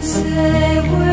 say